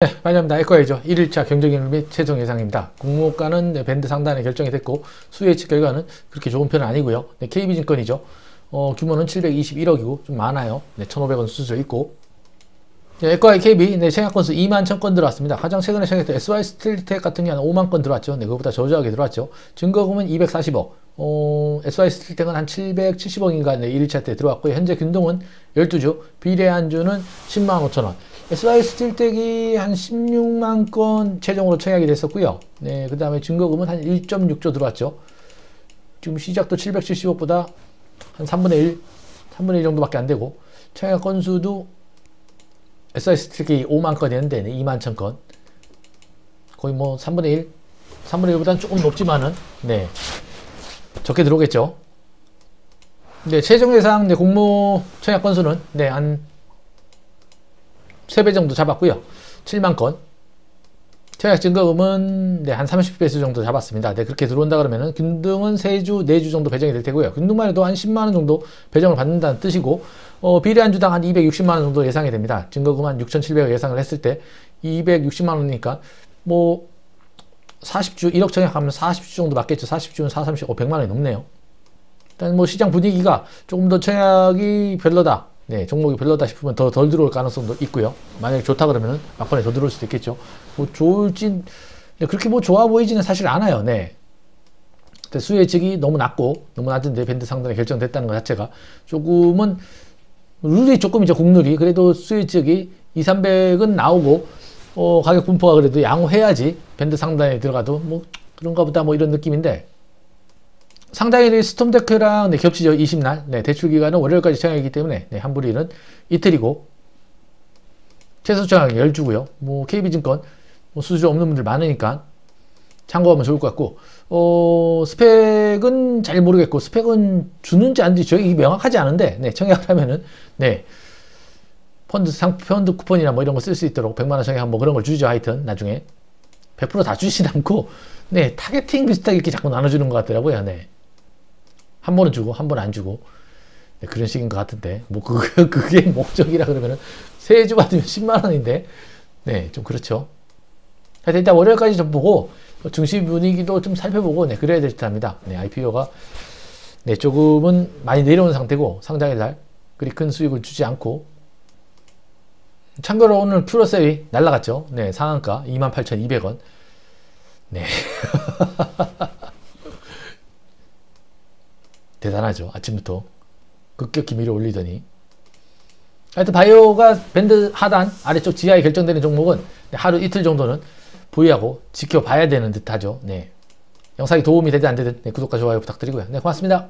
네, 반갑습니다. 에코아이죠. 1일차 경쟁률 및 최종 예상입니다. 공모가는 네, 밴드 상단에 결정이 됐고 수요예측 결과는 그렇게 좋은 편은 아니고요. 네, KB증권이죠. 어, 규모는 721억이고 좀 많아요. 네, 1,500원 수수료 있고 네, 에코아이 KB 네, 청약 건수 2만 1000건 들어왔습니다. 가장 최근에 청약했던 SY 스틸텍 같은 경우는 5만 건 들어왔죠. 네, 그것보다 저조하게 들어왔죠. 증거금은 240억. 어, SY 스틸텍은 한 770억인가 네, 1일차 때 들어왔고요. 현재 균등은 12주, 비례한주는 10만 5천 원. SY 스틸텍이 한 16만 건 최종으로 청약이 됐었고요. 네, 그 다음에 증거금은 한 1.6조 들어왔죠. 지금 시작도 770억보다 한 3분의 1, 3분의 1 정도밖에 안 되고, 청약 건수도 SY 스틸텍이 5만 건이었는데, 네, 2만 1천 건. 거의 뭐 3분의 1, 3분의 1보다는 조금 높지만은, 네, 적게 들어오겠죠. 네, 최종 예상 네, 공모 청약 건수는, 네, 한 3배 정도 잡았고요. 7만 건. 청약 증거금은 네, 한 30배수 정도 잡았습니다. 네, 그렇게 들어온다 그러면은 균등은 3주, 4주 정도 배정이 될 테고요. 균등만 해도 한 10만 원 정도 배정을 받는다는 뜻이고, 어, 비례 한 주당 한 260만 원 정도 예상이 됩니다. 증거금 한 6,700원 예상을 했을 때 260만 원이니까 뭐 40주, 1억 청약하면 40주 정도 맞겠죠. 40주는 4, 30, 5, 100만 원이 넘네요. 일단 뭐 시장 분위기가 조금 더 청약이 별로다. 네, 종목이 별로다 싶으면 더 덜 들어올 가능성도 있고요. 만약에 좋다 그러면은 막판에 더 들어올 수도 있겠죠. 뭐 좋을진 네, 그렇게 뭐 좋아 보이지는 사실 않아요. 네. 수혜 측이 너무 낮고 너무 낮은데 밴드 상단에 결정됐다는 것 자체가 조금은 룰이 조금 이제 국룰이 그래도 수혜 측이 2, 300은 나오고 어, 가격 분포가 그래도 양호해야지 밴드 상단에 들어가도 뭐 그런가 보다 뭐 이런 느낌인데 상당히 스톰데크랑 네, 겹치죠. 20날. 네, 대출 기간은 월요일까지 청약이기 때문에 네, 한불이는 이틀이고 최소 청약이 10주고요. 뭐 KB증권 뭐 수수료 없는 분들 많으니까 참고하면 좋을 것 같고 어, 스펙은 잘 모르겠고 스펙은 주는지 안 주는지 저기 명확하지 않은데 네, 청약을 하면은 네. 펀드 상 펀드 쿠폰이나 뭐 이런 거 쓸 수 있도록 100만 원 청약 뭐 그런 걸 주죠. 하여튼 나중에 100%다 주진 않고 네, targeting 비슷하게 이렇게 자꾸 나눠주는 것 같더라고요. 네. 한 번은 주고 한 번 안 주고 네, 그런 식인 것 같은데 뭐 그게, 그게 목적이라 그러면은 세 주 받으면 10만 원인데 네 좀 그렇죠. 하여튼 일단 월요일까지 좀 보고 증시 분위기도 좀 살펴보고 네 그래야 될 듯합니다. 네 IPO가 네 조금은 많이 내려온 상태고 상장일 날 그리 큰 수익을 주지 않고 참고로 오늘 퓨러셀이 날라갔죠. 네 상한가 28,200원. 네. 대단하죠. 아침부터 급격히 밀어 올리더니 하여튼 바이오가 밴드 하단 아래쪽 지하에 결정되는 종목은 하루 이틀 정도는 보유하고 지켜봐야 되는 듯 하죠. 네. 영상이 도움이 되든 안 되든 네, 구독과 좋아요 부탁드리고요. 네, 고맙습니다.